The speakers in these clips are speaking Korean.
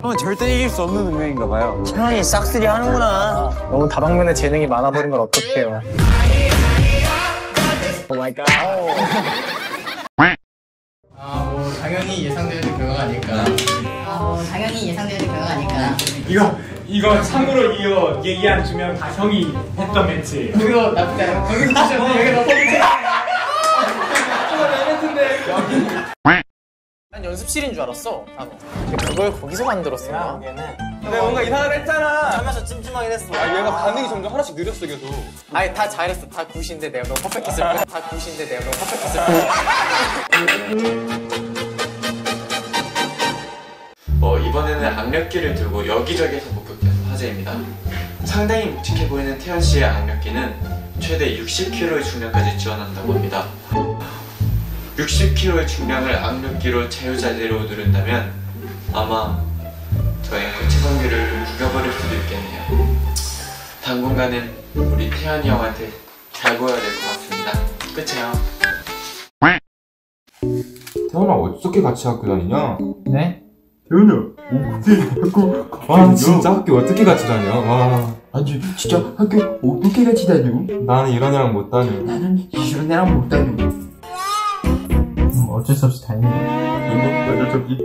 형은 절대 이길 수 없는 운명인가 봐요. 차라리 싹쓸이 하는구나. 너무 다방면에 재능이 많아버린 걸 어떡해요. Oh my God. 뭐 당연히 예상되는 결과가 아닐까. 어, 당연히 예상되는 결과가 아닐까. 이거 이거 참고로 이거 얘기 안 주면 다 형이 했던 멘트. 그거 나쁘지 않아. 거기서 주셨네. 여기 넣고 난 연습실인 줄 알았어. 나도. 그걸 거기서 만들었어. 근데 뭔가 이상하다 했잖아. 하면서 찜찜하긴 했어. 아, 얘가 반응이 점점 하나씩 느렸어, 계속. 아니 다 잘했어. 다 굿인데 내가 너무 퍼펙트했을 거야. 다 굿인데 내가 너무 퍼펙트했을 거야. 어, 이번에는 악력기를 들고 여기저기에서 목격돼서 화제입니다. 상당히 묵직해 보이는 태연 씨의 악력기는 최대 60kg의 중량까지 지원한다고 합니다. 60kg의 중량을 악력기로 자유자재로 누른다면 아마 저 앵커 체성기를 구겨버릴 수도 있겠네요. 당분간은 우리 태연이 형한테 잘 보여야 될 것 같습니다. 끝이에요. 태연아 어떻게 같이 학교 다니냐? 네? 태연아 어떻게 학교 와 진짜 학교 어떻게 같이 다녀? 와 아니 진짜 학교 어떻게 같이 다녀? 나는 이런 애랑 못 다녀 나는 이런 애랑 못 다녀. 음, 어쩔 수 없이 다니는 거야. 이거 나도 저기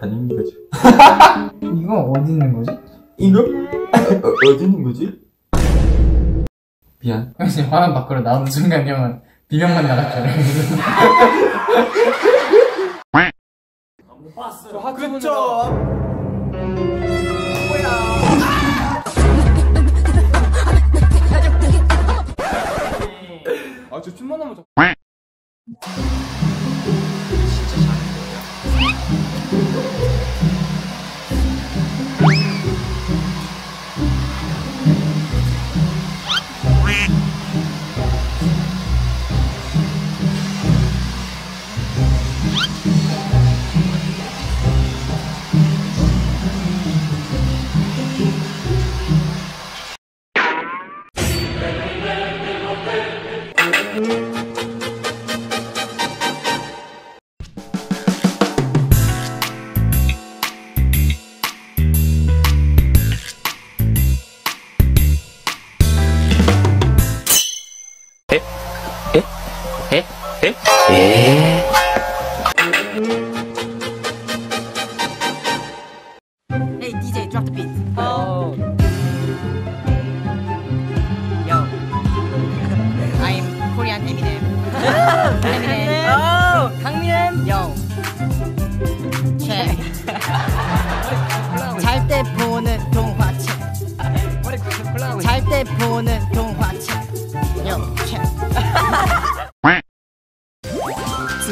다니는 거지 이거 어디 있는 거지? 이거? 어, 어디 있는 거지? 미안 혹시 화면 밖으로 나오는 순간 형은 비명만 나갔잖아. 그쵸. 아, 저 춤만 하면 저... Thank you. ええー。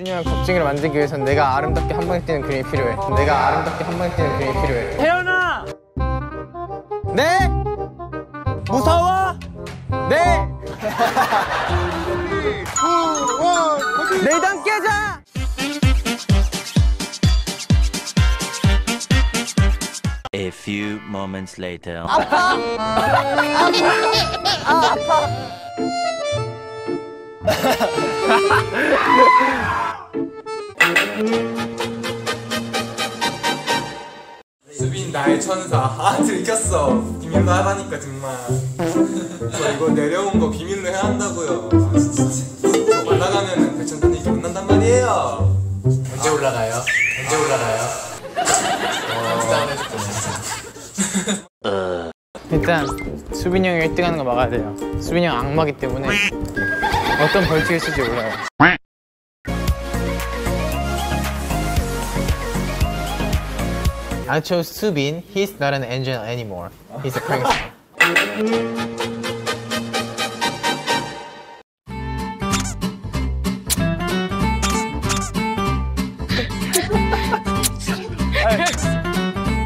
준이 형 겁쟁이를 만들기 위해서는 내가 아름답게 한 방에 뛰는 그림이 필요해. 내가 아름답게 한 방에 뛰는 그림이 필요해. 태연아! 네? 무서워? 네! 내당 깨자! A few moments later. 수빈 나의 천사 아 들켰어 비밀로 하라니까 정말 저 이거 내려온 거 비밀로 해야 한다고요 아, 진짜. 저 올라가면은 대천사는 이게 혼난단 말이에요 언제 올라가요? 언제 올라가요? 일단 수빈이 형이 1등 하는 거 막아야 돼요. 수빈이 형 악마기 때문에 어떤 벌칙을 쓰지 몰라요. I chose Subin. He's not an angel anymore. He's a prankster.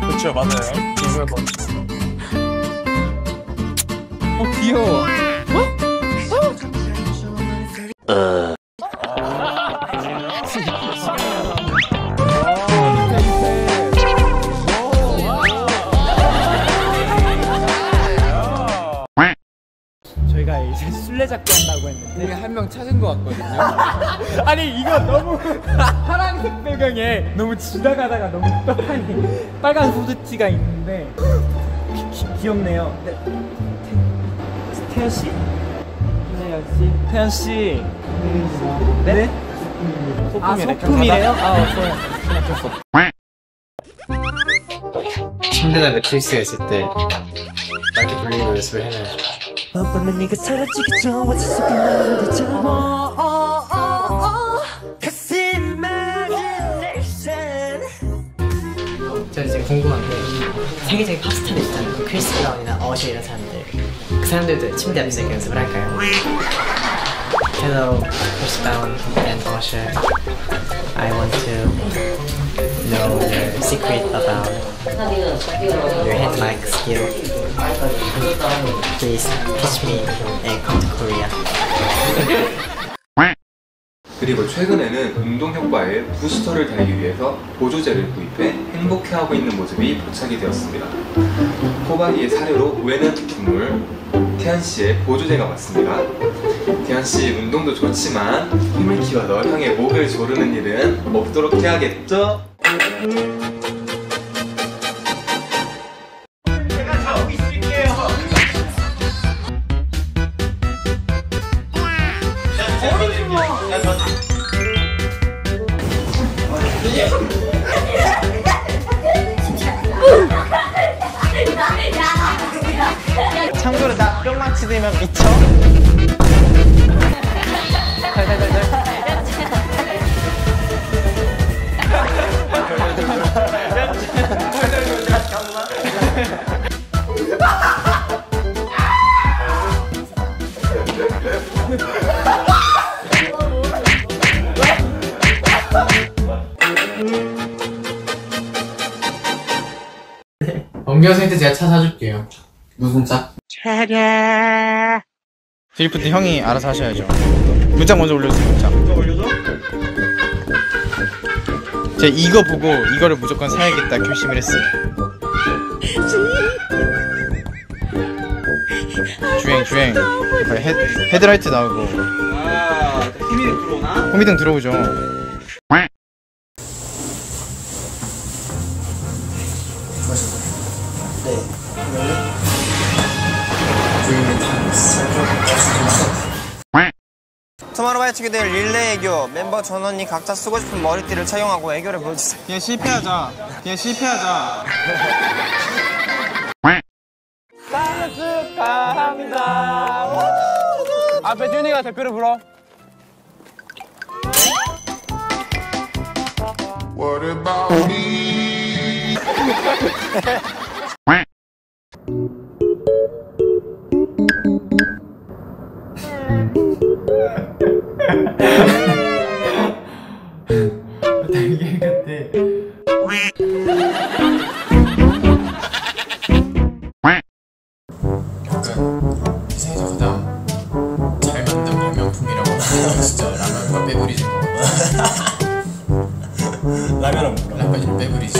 그렇죠, 맞아요. 이걸 봐. 어 귀여워. 명 찾은 것 같거든요. 아니 이거 너무 파란색 배경에 너무 지나가다가 너무 빨리 빨간 후드티가 있는데 기, 기, 귀엽네요. 네. 태- 태연 씨? 태연 씨? 태연 씨. 네? 아 소품이래요? 아 없어요. 침대나 매트릭스가 있을 때 마이크 돌리는 연습을 해놔 야죠. 저는 지금 궁금한 게 세계적인 팝스타들 있잖아요. 크리스 브라운이나 어셔 이런 사람들. 그 사람들도 침대 앞에서 이렇게 연습을 할까요? Hello, Chris Brown and Usher. I want to know your secret about your hand mic skill. Please teach me and come to Korea. 그리고 최근에는 운동 효과에 부스터를 달기 위해서 보조제를 구입해 행복해하고 있는 모습이 포착이 되었습니다. 코바이의 사료로 우에는 국물 태연 씨의 보조제가 왔습니다. 태연 씨 운동도 좋지만 힘을 키워 너 형의 목을 조르는 일은 없도록 해야겠죠? 참고로 나 뿅망치 들면 미쳐. 원기 선생님한테 제가 차 사줄게요. 무슨 차? 드리프트 형이 알아서 하셔야죠. 문자 먼저 올려주세요. 문자. 올려줘? 제가 이거 보고 이거를 무조건 사야겠다 결심을 했어요. 주행 주행. 이거 헤드, 헤드라이트 나오고. 아, 힘이 들어오나? 후미등 들어오죠. 투마로우 바이츠기들 릴레이 애교 멤버 전원이 각자 쓰고 싶은 머리띠를 착용하고 애교를 보여주세요 그냥 실패하자. 그냥 실패하자. 앞에 준이가 대표를 불어. 세상에 빼부리진 것 같아. 라면은 뭐라? 라면이랑 빼부리지.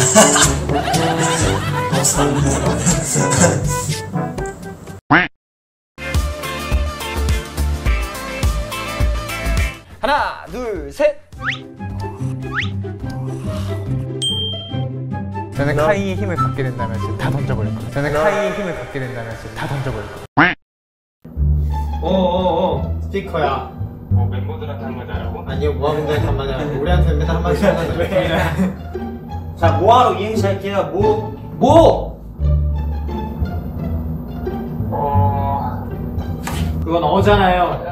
하나 둘셋 저는 카이의 힘을 받게 된다면 지금 다 던져버릴 거예요. 저는 카이의 힘을 받게 된다면 지금 다 던져버릴 거예요. 어어어 스피커야 아니요 뭐하는데 간만에 우리한테 맨날 한마디씩 하는 거야 자, 뭐하러 이행시 할게요. 뭐? 뭐? 그건 어잖아요.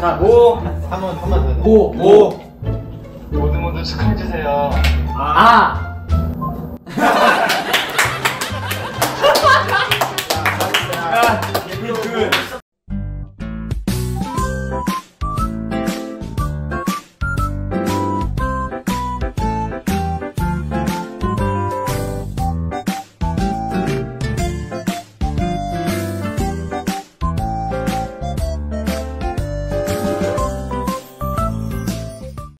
자, 뭐? 한번 한번 더 뭐? 뭐? 모두 모두 축하해주세요. 아